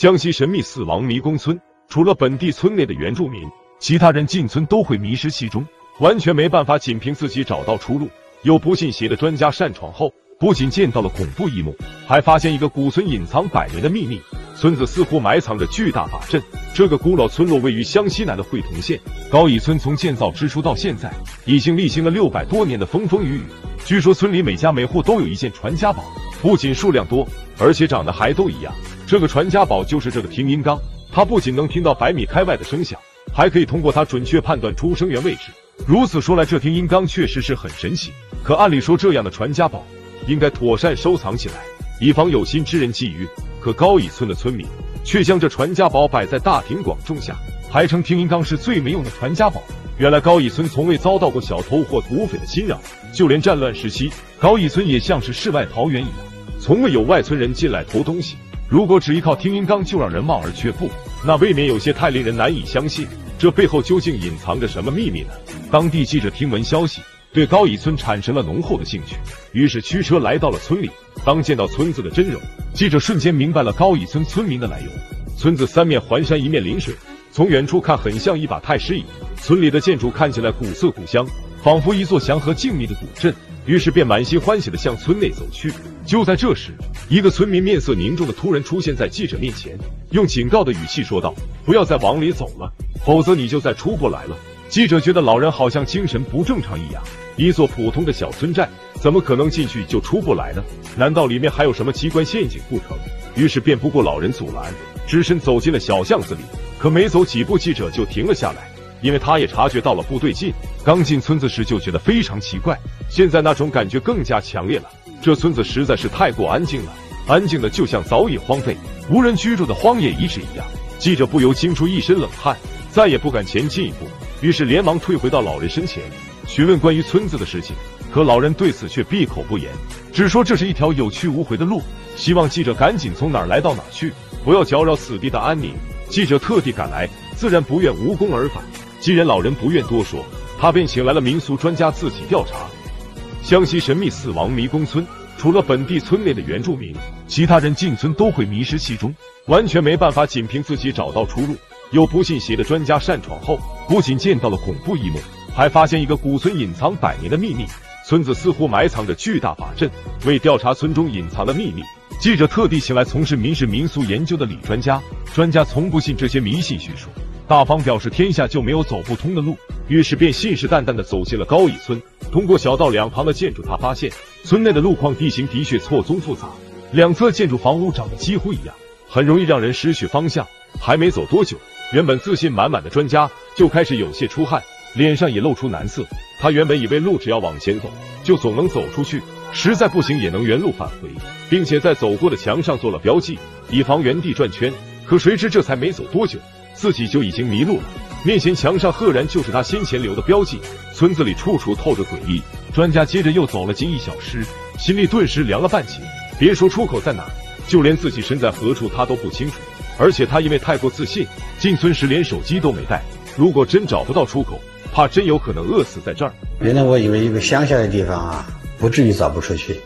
湘西神秘死亡迷宫村，除了本地村内的原住民，其他人进村都会迷失其中，完全没办法仅凭自己找到出路。有不信邪的专家擅闯后，不仅见到了恐怖一幕，还发现一个古村隐藏百年的秘密。村子似乎埋藏着巨大法阵。这个古老村落位于湘西南的会同县高乙村，从建造之初到现在，已经历经了六百多年的风风雨雨。据说村里每家每户都有一件传家宝，不仅数量多，而且长得还都一样。这个传家宝就是这个听音缸，它不仅能听到百米开外的声响，还可以通过它准确判断出声源位置。如此说来，这听音缸确实是很神奇。可按理说，这样的传家宝应该妥善收藏起来，以防有心之人觊觎。可高乙村的村民却将这传家宝摆在大庭广众下，还称听音缸是最没用的传家宝。原来高乙村从未遭到过小偷或土匪的侵扰，就连战乱时期，高乙村也像是世外桃源一样，从未有外村人进来偷东西。如果只依靠听音缸就让人望而却步，那未免有些太令人难以相信。这背后究竟隐藏着什么秘密呢？当地记者听闻消息，对高乙村产生了浓厚的兴趣，于是驱车来到了村里。当见到村子的真容，记者瞬间明白了高乙村村民的来由。村子三面环山，一面临水，从远处看很像一把太师椅。村里的建筑看起来古色古香，仿佛一座祥和静谧的古镇。于是便满心欢喜的向村内走去。就在这时，一个村民面色凝重的突然出现在记者面前，用警告的语气说道：“不要再往里走了，否则你就再出不来了。”记者觉得老人好像精神不正常一样。一座普通的小村寨，怎么可能进去就出不来呢？难道里面还有什么机关陷阱不成？于是便不顾老人阻拦，只身走进了小巷子里。可没走几步，记者就停了下来。因为他也察觉到了不对劲，刚进村子时就觉得非常奇怪，现在那种感觉更加强烈了。这村子实在是太过安静了，安静的就像早已荒废、无人居住的荒野遗址一样。记者不由惊出一身冷汗，再也不敢前进一步，于是连忙退回到老人身前，询问关于村子的事情。可老人对此却闭口不言，只说这是一条有去无回的路，希望记者赶紧从哪儿来到哪儿去，不要搅扰此地的安宁。记者特地赶来，自然不愿无功而返。既然老人不愿多说，他便请来了民俗专家自己调查。湘西神秘死亡迷宫村，除了本地村内的原住民，其他人进村都会迷失其中，完全没办法仅凭自己找到出路。有不信邪的专家擅闯后，不仅见到了恐怖一幕，还发现一个古村隐藏百年的秘密。村子似乎埋藏着巨大法阵。为调查村中隐藏的秘密，记者特地请来从事民事民俗研究的李专家。专家从不信这些迷信叙述。大方表示天下就没有走不通的路，于是便信誓旦旦地走进了高乙村。通过小道两旁的建筑，他发现村内的路况地形的确错综复杂，两侧建筑房屋长得几乎一样，很容易让人失去方向。还没走多久，原本自信满满的专家就开始有些出汗，脸上也露出难色。他原本以为路只要往前走就总能走出去，实在不行也能原路返回，并且在走过的墙上做了标记，以防原地转圈。可谁知这才没走多久。自己就已经迷路了，面前墙上赫然就是他先前留的标记。村子里处处透着诡异。专家接着又走了近一小时，心里顿时凉了半截。别说出口在哪，就连自己身在何处他都不清楚。而且他因为太过自信，进村时连手机都没带。如果真找不到出口，怕真有可能饿死在这儿。原来我以为一个乡下的地方啊，不至于走不出去。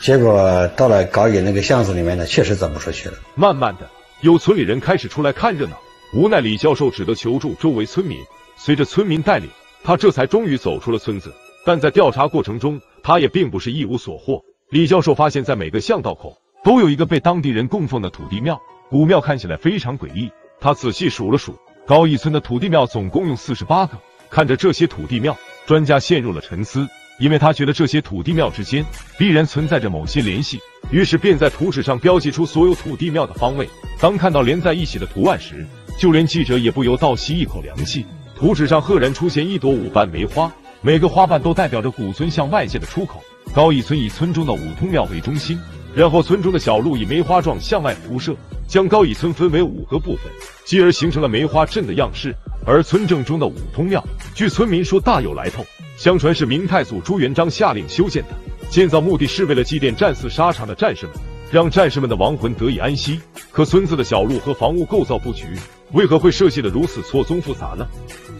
结果到了高野那个巷子里面呢，确实走不出去了。慢慢的，有村里人开始出来看热闹。无奈，李教授只得求助周围村民。随着村民带领，他这才终于走出了村子。但在调查过程中，他也并不是一无所获。李教授发现，在每个巷道口都有一个被当地人供奉的土地庙，古庙看起来非常诡异。他仔细数了数，高义村的土地庙总共有四十八个。看着这些土地庙，专家陷入了沉思，因为他觉得这些土地庙之间必然存在着某些联系。于是便在图纸上标记出所有土地庙的方位。当看到连在一起的图案时，就连记者也不由倒吸一口凉气。图纸上赫然出现一朵五瓣梅花，每个花瓣都代表着古村向外界的出口。高义村以村中的五通庙为中心，然后村中的小路以梅花状向外铺设，将高义村分为五个部分，继而形成了梅花阵的样式。而村正中的五通庙，据村民说大有来头，相传是明太祖朱元璋下令修建的，建造目的是为了祭奠战死沙场的战士们。让战士们的亡魂得以安息。可村子的小路和房屋构造布局，为何会设计的如此错综复杂呢？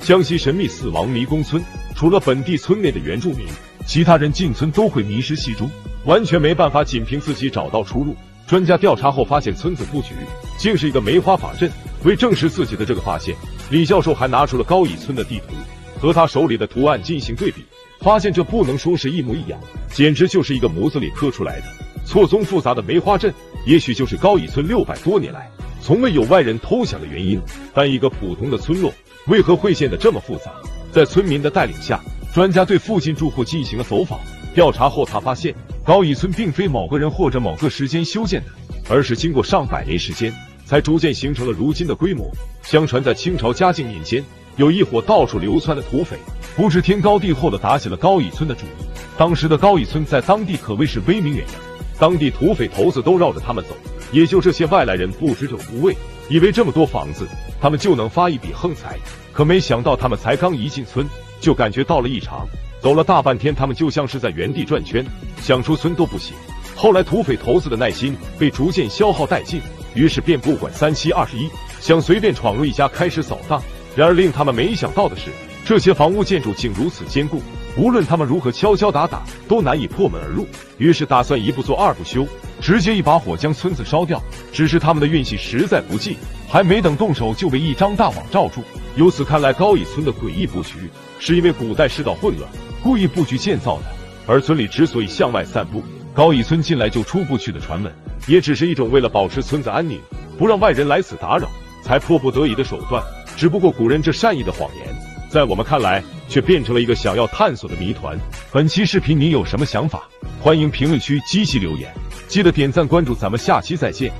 湘西神秘死亡迷宫村，除了本地村内的原住民，其他人进村都会迷失其中，完全没办法仅凭自己找到出路。专家调查后发现，村子布局竟是一个梅花法阵。为证实自己的这个发现，李教授还拿出了高乙村的地图，和他手里的图案进行对比，发现这不能说是一模一样，简直就是一个模子里刻出来的。错综复杂的梅花阵，也许就是高乙村六百多年来从未有外人偷想的原因。但一个普通的村落，为何会建得这么复杂？在村民的带领下，专家对附近住户进行了走访调查后，他发现高乙村并非某个人或者某个时间修建的，而是经过上百年时间。才逐渐形成了如今的规模。相传在清朝嘉靖年间，有一伙到处流窜的土匪，不知天高地厚的打起了高乙村的主意。当时的高乙村在当地可谓是威名远扬，当地土匪头子都绕着他们走。也就这些外来人不知者无畏，以为这么多房子，他们就能发一笔横财。可没想到，他们才刚一进村，就感觉到了异常。走了大半天，他们就像是在原地转圈，想出村都不行。后来土匪头子的耐心被逐渐消耗殆尽。于是便不管三七二十一，想随便闯入一家开始扫荡。然而令他们没想到的是，这些房屋建筑竟如此坚固，无论他们如何敲敲打打，都难以破门而入。于是打算一不做二不休，直接一把火将村子烧掉。只是他们的运气实在不济，还没等动手就被一张大网罩住。由此看来，高乙村的诡异布局是因为古代世道混乱，故意布局建造的。而村里之所以向外散布高乙村进来就出不去的传闻。也只是一种为了保持村子安宁，不让外人来此打扰，才迫不得已的手段。只不过古人这善意的谎言，在我们看来却变成了一个想要探索的谜团。本期视频你有什么想法？欢迎评论区积极留言，记得点赞关注，咱们下期再见。